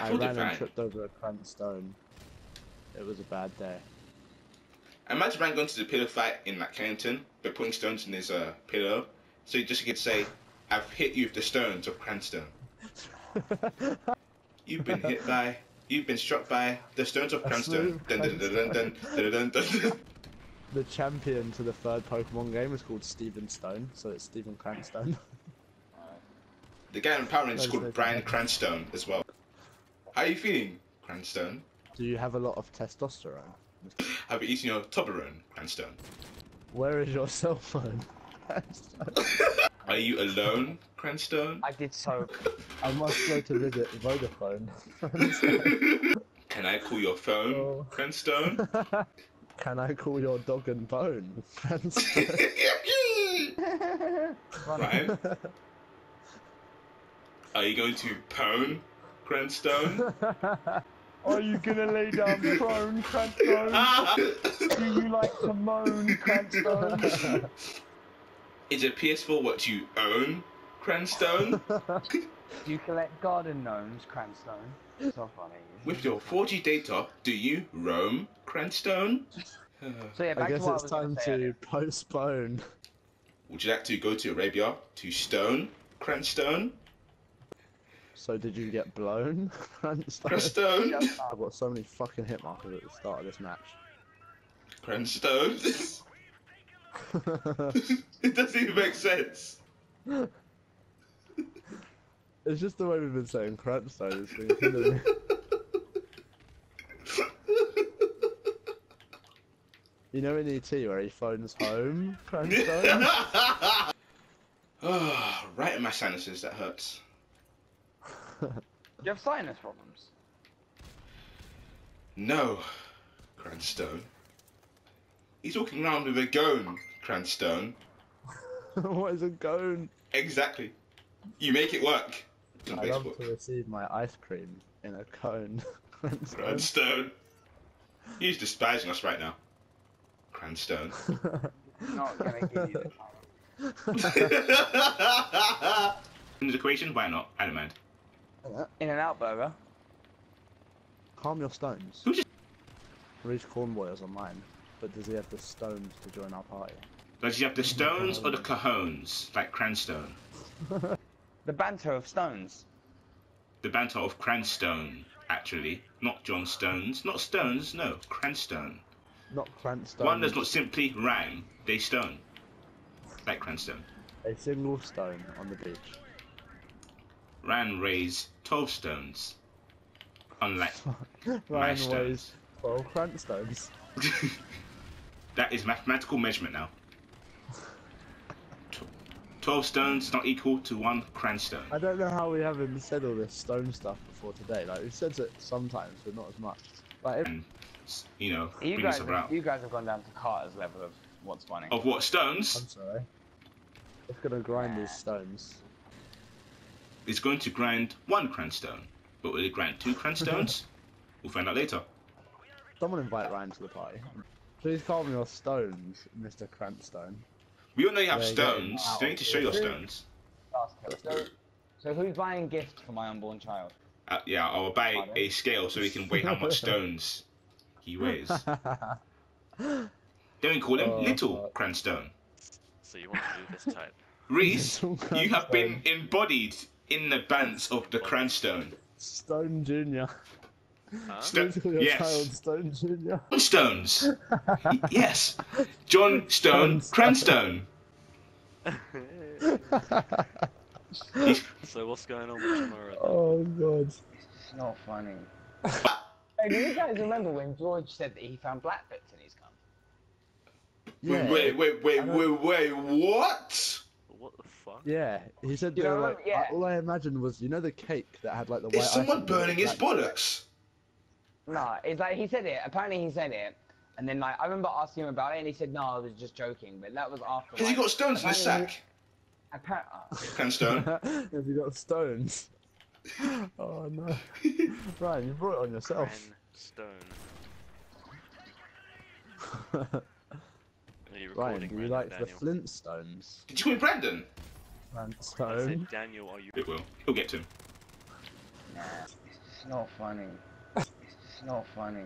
I, ran and tripped over a cramped stone. It was a bad day. Imagine Ryan going to the pillow fight in like but putting stones in his uh, pillow, so he just could say, "I've hit you with the stones of Cranston. you've been hit by, you've been struck by the stones of Cranston. The champion to the third Pokemon game is called Steven Stone, so it's Stephen Cranston. the guy in Power Rangers is called Bryan Cranston as well. How are you feeling, Cranstone? Do you have a lot of testosterone? Have you eaten your Toblerone, Cranstone? Where is your cell phone? Are you alone, Cranstone? I did so. I must go to visit Vodafone. Can I call your phone, Oh. Cranstone? Can I call your dog and bone? Ryan, are you going to pwn, Cranstone? Are you gonna lay down prone, Cranstone? Ah! Do you like to moan, Cranstone? Is a PS4 what you own, Cranstone? Do you collect garden gnomes, Cranstone? So funny. With your 4G data, do you roam, Cranstone? So yeah, I guess to what it's I was time to postpone. Would you like to go to Arabia to Stone, Cranstone? So did you get blown? Cranstone? I've got so many fucking hit markers at the start of this match. Cranstone? it doesn't even make sense. it's just the way we've been saying been killing me. You know in ET where he phones home, Crankstone? oh, ah, right in my sinuses, that hurts. Do you have sinus problems? No, Cranstone. He's walking around with a gone, Cranstone. what is a cone? Exactly. You make it work. On I love Facebook. to receive my ice cream in a cone. Crankstone. Cranstone. He's despising us right now. Cranstone. Not gonna give you the In the equation, why not? I don't mind. In and out burger. Calm your stones. Who just- Reach Cornboyers online, but does he have the stones to join our party? Does he have the stones or the cajones, like Cranstone? The banter of stones. The banter of Cranstone, actually. Not John Stones. Not Stones, no. Cranstone. Not Cranstone. One does not simply rhyme, they stone. Like Cranstone. A single stone on the beach. Ran raise 12 stones. Unlike. Ryan stones. weighs 12 Crankstones. that is mathematical measurement now. 12 stones not equal to one Cranstone. I don't know how we haven't said all this stone stuff before today. Like, we've said it sometimes, but not as much. Like, if, And, you know, You guys, have, you guys have gone down to Carter's level of what's funny. Of what stones? I'm sorry. It's gonna grind these stones. It's going to grind one Cranstone. But will it grind two Cranstones? we'll find out later. Someone invite Ryan to the party. Please call me your stones, Mr. Crankstone. We all know you have There you go. stones. You don't need to show your stones. So, so who's buying gifts for my unborn child? Uh, yeah, I'll buy Pardon? a scale so we can weigh how much stones he weighs. Don't call him Oh, Little fuck. Cranstone. So you want to do this type? Reese, you have been embodied in the bands of the Cranstone. Stone Junior. Huh? Sto- Please call your yes. Stone Junior. Stones. Yes. John Stone Cranstone. So what's going on with tomorrow? oh god. It's not funny. hey, do you guys remember when George said that he found black bits in his gum? Yeah. Wait, wait, wait, I wait, wait, what? What the fuck? Yeah, he said You they were know, like. yeah. All I imagined was, you know, the cake that had like the white. Is someone icing burning his black- bollocks? No, it's like he said it. Apparently he said it, and then like I remember asking him about it, and he said no, I was just joking. But that was after. Has he got stones in his apparently sack? Appar- uh, Cranstone. Have you got stones? oh no. Ryan, you brought it on yourself. Cran Stone. Are you recording do you right like now, the Flintstones? Did you call him Brandon? Ryan I said, Daniel, are you? It will. He'll get to him. nah. not funny. It's not funny.